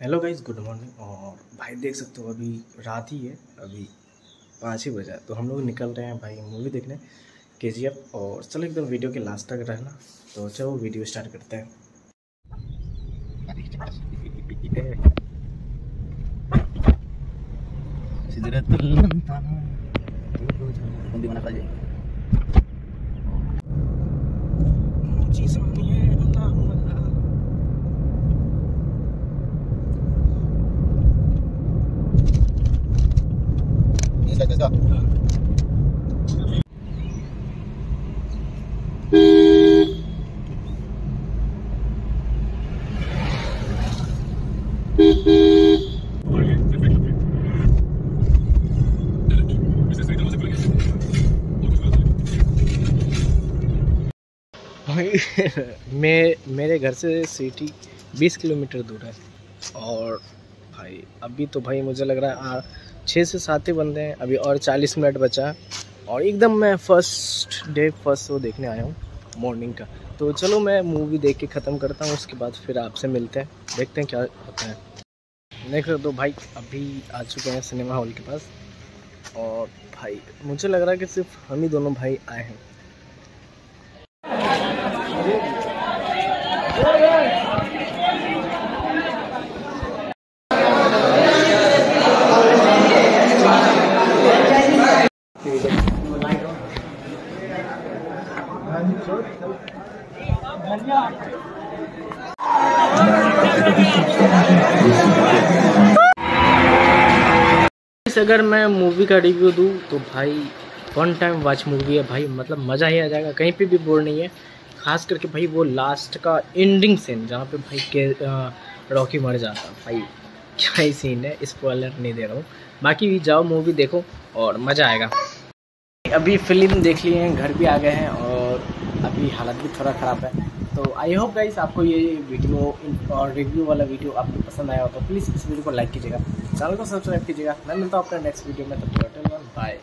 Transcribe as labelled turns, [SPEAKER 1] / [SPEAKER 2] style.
[SPEAKER 1] Hello guys good morning और भाई देख सकते हो अभी रात ही है अभी पाँच ही बजा। तो हम लोग निकल रहे हैं भाई मूवी देखने के जी एफ़ और चलो एकदम वीडियो के लास्ट तक रहना। तो चलो वीडियो स्टार्ट करते हैं।
[SPEAKER 2] Muntaha. Kung
[SPEAKER 1] भाई। मैं, मेरे घर से सिटी बीस किलोमीटर दूर है। और भाई, अभी तो भाई मुझे लग रहा है छः से सात ही बंदे हैं। अभी और चालीस मिनट बचा। और एकदम मैं फ़र्स्ट डे फ़र्स्ट वो देखने आया हूँ मॉर्निंग का। तो चलो मैं मूवी देख के ख़त्म करता हूँ, उसके बाद फिर आपसे मिलते हैं। देखते हैं क्या होता है। देख तो भाई, अभी आ चुके हैं सिनेमा हॉल के पास। और भाई, मुझे लग रहा है कि सिर्फ़ हम ही दोनों भाई आए हैं। अगर मैं मूवी का रिव्यू दूँ तो भाई वन टाइम वॉच मूवी है भाई। मतलब मज़ा ही आ जाएगा, कहीं पे भी बोर नहीं है। खास करके भाई, वो लास्ट का एंडिंग सीन जहाँ पे भाई के रॉकी मर जाता भाई, क्या ही सीन है स्पॉइलर नहीं दे रहा हूँ। बाकी भी जाओ मूवी देखो और मज़ा आएगा। अभी फ़िल्म देख लिए हैं, घर भी आ गए हैं और अभी हालत भी थोड़ा ख़राब है। तो आई होप गाइस आपको ये वीडियो और रिव्यू वाला वीडियो आपको पसंद आया हो तो प्लीज़ इस वीडियो को लाइक कीजिएगा। चैनल को सब्सक्राइब कीजिएगा। मैं मिलता हूँ अपने नेक्स्ट वीडियो में, तब तो बाय